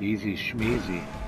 Easy schmeezy.